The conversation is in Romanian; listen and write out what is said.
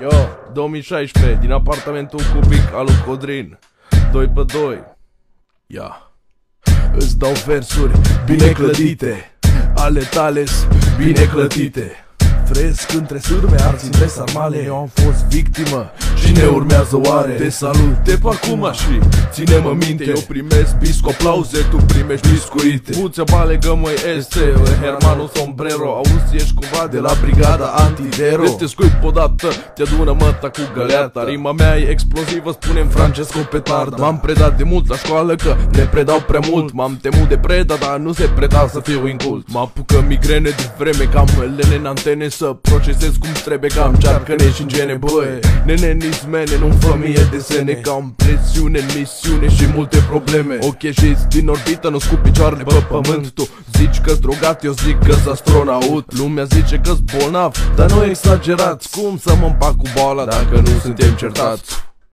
Yo, 2016, din apartamentul cubic al lui Codrin. 2 pe 2 Ia. Îți dau versuri bine clădite. Ale tale bine clătite Fresc între sârme, arți între sarmale. Eu am fost victimă, cine urmează oare? Te salut, te pe acum și ține-mă minte Eu primesc bisco aplauze, tu primești biscuite. Puția bale gămăi este, Hermano Sombrero. Auzi, ești cumva de la brigada Antidero? Te scuip podată, te adună măta cu găleata. Rima mea e explozivă, spune-mi Francesco Petard M-am predat de mult la școală că ne predau prea mult. M-am temut de preda, dar nu se preda să fiu incult. Mă apucă migrene de vreme, cam lene în antene să procesez cum trebuie Că am cearcăne și în gene, băi. Nene, nismene, nu-mi fă mie desene Că am presiune în misiune și multe probleme. Ok, și din orbită, nu scup picioarele pe pământ. Tu zici că-s drogat, eu zic că-s astronaut. Lumea zice că-s bolnav, dar nu exagerați. Cum să mă împac cu boala dacă nu suntem certați?